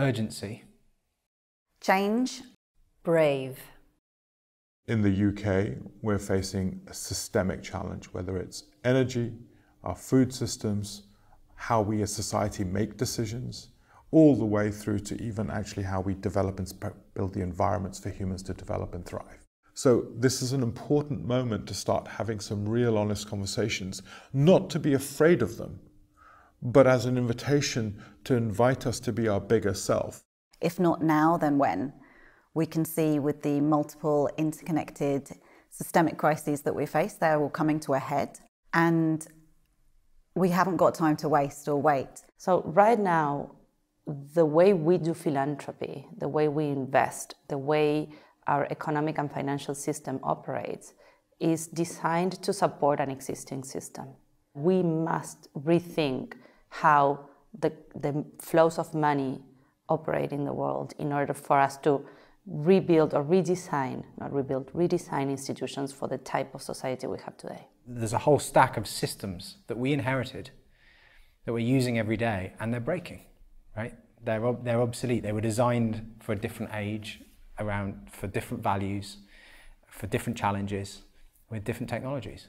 Urgency. Change. Brave. In the UK, we're facing a systemic challenge, whether it's energy, our food systems, how we as society make decisions, all the way through to even actually how we develop and build the environments for humans to develop and thrive. So, this is an important moment to start having some real honest conversations, not to be afraid of them, but as an invitation to invite us to be our bigger self. If not now, then when? We can see with the multiple interconnected systemic crises that we face, they're all coming to a head. And we haven't got time to waste or wait. So, right now, the way we do philanthropy, the way we invest, the way our economic and financial system operates is designed to support an existing system. We must rethink how the, the flows of money operate in the world in order for us to rebuild or redesign, not rebuild, redesign institutions for the type of society we have today. There's a whole stack of systems that we inherited that we're using every day and they're breaking, right? They're, they're obsolete. They were designed for a different age, around for different values, for different challenges, with different technologies.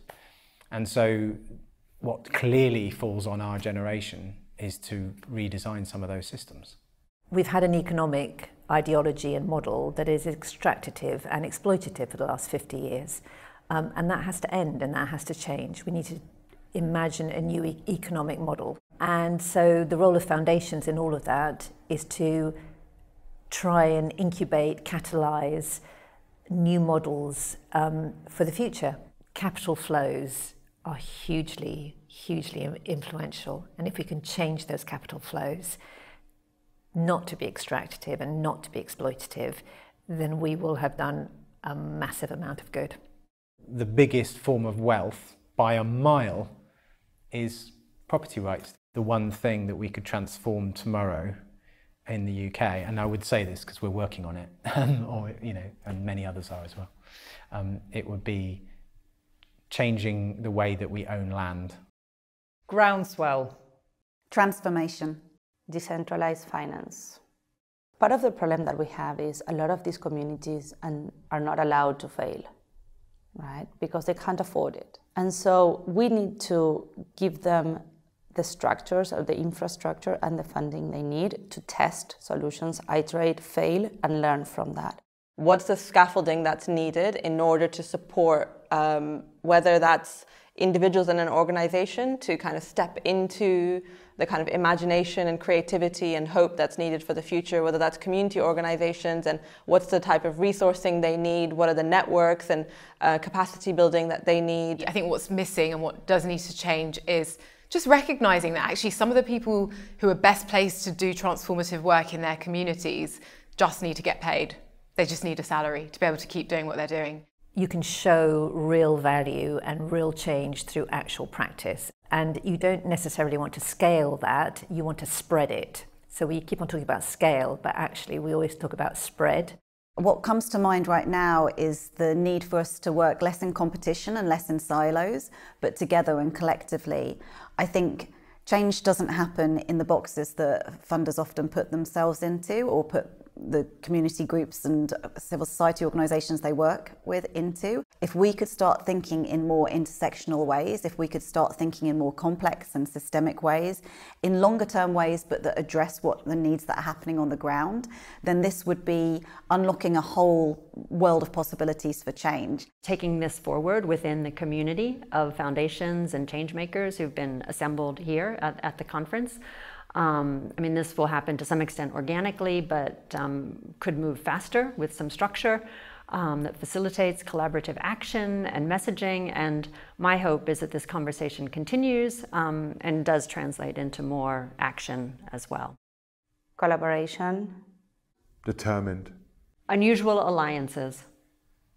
And so what clearly falls on our generation is to redesign some of those systems. We've had an economic ideology and model that is extractive and exploitative for the last 50 years. Um, and that has to end and that has to change. We need to imagine a new e economic model. And so the role of foundations in all of that is to try and incubate, catalyze new models um, for the future. Capital flows are hugely, hugely influential. And if we can change those capital flows, not to be extractive and not to be exploitative, then we will have done a massive amount of good. The biggest form of wealth by a mile is property rights. The one thing that we could transform tomorrow in the UK, and I would say this because we're working on it, or you know, and many others are as well. Um, it would be changing the way that we own land. Groundswell. Transformation decentralized finance. Part of the problem that we have is a lot of these communities and are not allowed to fail, right? Because they can't afford it. And so we need to give them the structures or the infrastructure and the funding they need to test solutions, iterate, fail, and learn from that. What's the scaffolding that's needed in order to support um, whether that's individuals in an organization to kind of step into the kind of imagination and creativity and hope that's needed for the future, whether that's community organizations and what's the type of resourcing they need, what are the networks and uh, capacity building that they need. I think what's missing and what does need to change is just recognizing that actually some of the people who are best placed to do transformative work in their communities just need to get paid. They just need a salary to be able to keep doing what they're doing you can show real value and real change through actual practice. And you don't necessarily want to scale that, you want to spread it. So we keep on talking about scale, but actually we always talk about spread. What comes to mind right now is the need for us to work less in competition and less in silos, but together and collectively. I think change doesn't happen in the boxes that funders often put themselves into or put the community groups and civil society organisations they work with into. If we could start thinking in more intersectional ways, if we could start thinking in more complex and systemic ways, in longer term ways, but that address what the needs that are happening on the ground, then this would be unlocking a whole world of possibilities for change. Taking this forward within the community of foundations and change makers who've been assembled here at, at the conference. Um, I mean, this will happen to some extent organically, but um, could move faster with some structure um, that facilitates collaborative action and messaging. And my hope is that this conversation continues um, and does translate into more action as well. Collaboration. Determined. Unusual alliances.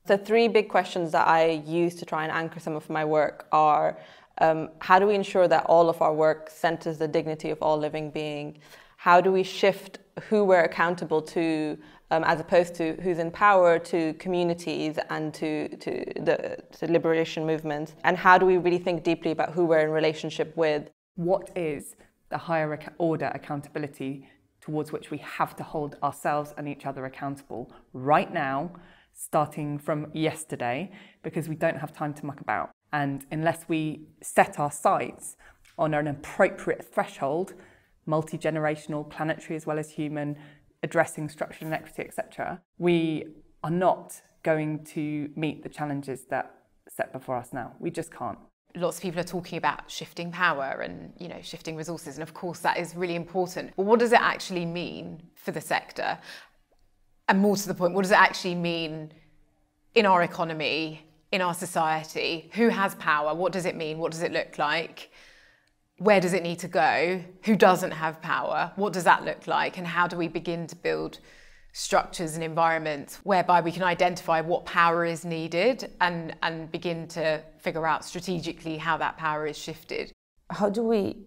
The three big questions that I use to try and anchor some of my work are um, how do we ensure that all of our work centers the dignity of all living being? How do we shift who we're accountable to, um, as opposed to who's in power, to communities and to, to the to liberation movements? And how do we really think deeply about who we're in relationship with? What is the higher order accountability towards which we have to hold ourselves and each other accountable right now, starting from yesterday, because we don't have time to muck about. And unless we set our sights on an appropriate threshold, multi generational, planetary as well as human, addressing structural inequity, etc., we are not going to meet the challenges that set before us now. We just can't lots of people are talking about shifting power and you know shifting resources and of course that is really important but what does it actually mean for the sector and more to the point what does it actually mean in our economy in our society who has power what does it mean what does it look like where does it need to go who doesn't have power what does that look like and how do we begin to build structures and environments whereby we can identify what power is needed and, and begin to figure out strategically how that power is shifted. How do we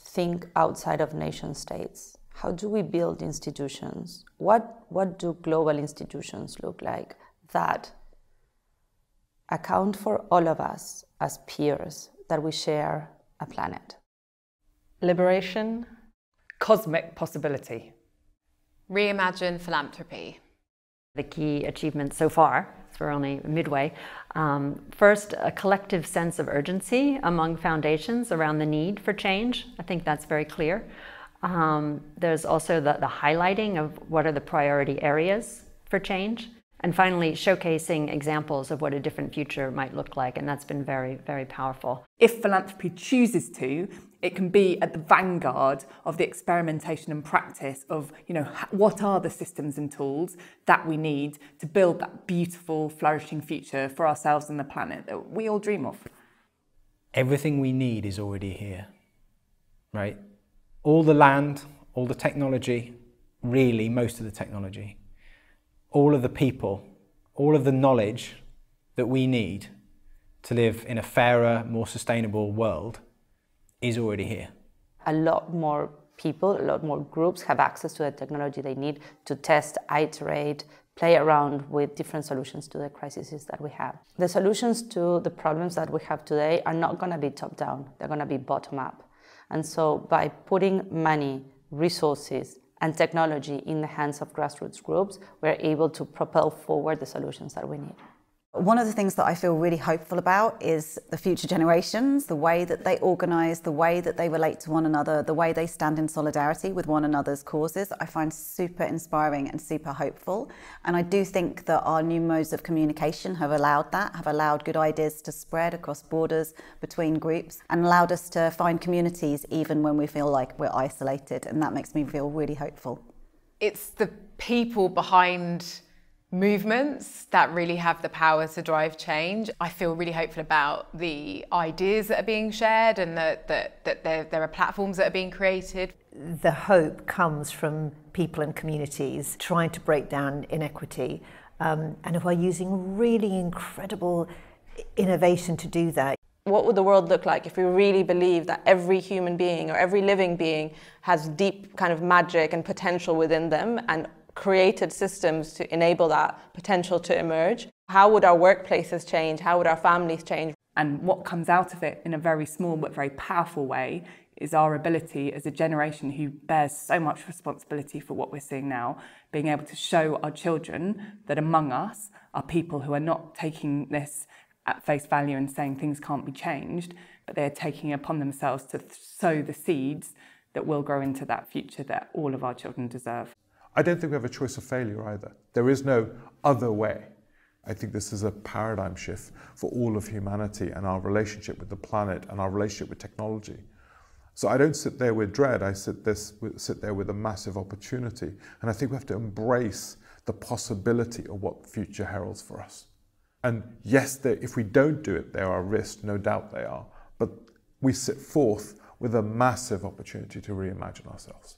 think outside of nation states? How do we build institutions? What, what do global institutions look like that account for all of us as peers that we share a planet? Liberation, cosmic possibility. Reimagine philanthropy. The key achievements so far, so we're only midway. Um, first, a collective sense of urgency among foundations around the need for change. I think that's very clear. Um, there's also the, the highlighting of what are the priority areas for change. And finally, showcasing examples of what a different future might look like. And that's been very, very powerful. If philanthropy chooses to, it can be at the vanguard of the experimentation and practice of, you know, what are the systems and tools that we need to build that beautiful, flourishing future for ourselves and the planet that we all dream of. Everything we need is already here, right? All the land, all the technology, really most of the technology, all of the people, all of the knowledge that we need to live in a fairer, more sustainable world is already here. A lot more people, a lot more groups have access to the technology they need to test, iterate, play around with different solutions to the crises that we have. The solutions to the problems that we have today are not going to be top down, they're going to be bottom up. And so by putting money, resources, and technology in the hands of grassroots groups, we're able to propel forward the solutions that we need. One of the things that I feel really hopeful about is the future generations, the way that they organise, the way that they relate to one another, the way they stand in solidarity with one another's causes. I find super inspiring and super hopeful. And I do think that our new modes of communication have allowed that, have allowed good ideas to spread across borders between groups, and allowed us to find communities even when we feel like we're isolated. And that makes me feel really hopeful. It's the people behind movements that really have the power to drive change. I feel really hopeful about the ideas that are being shared and that, that, that there, there are platforms that are being created. The hope comes from people and communities trying to break down inequity um, and who are using really incredible innovation to do that. What would the world look like if we really believe that every human being or every living being has deep kind of magic and potential within them and created systems to enable that potential to emerge. How would our workplaces change? How would our families change? And what comes out of it in a very small but very powerful way is our ability as a generation who bears so much responsibility for what we're seeing now, being able to show our children that among us are people who are not taking this at face value and saying things can't be changed, but they're taking upon themselves to sow the seeds that will grow into that future that all of our children deserve. I don't think we have a choice of failure either. There is no other way. I think this is a paradigm shift for all of humanity and our relationship with the planet and our relationship with technology. So I don't sit there with dread, I sit, this, sit there with a massive opportunity. And I think we have to embrace the possibility of what the future heralds for us. And yes, there, if we don't do it, there are risks, no doubt they are. But we sit forth with a massive opportunity to reimagine ourselves.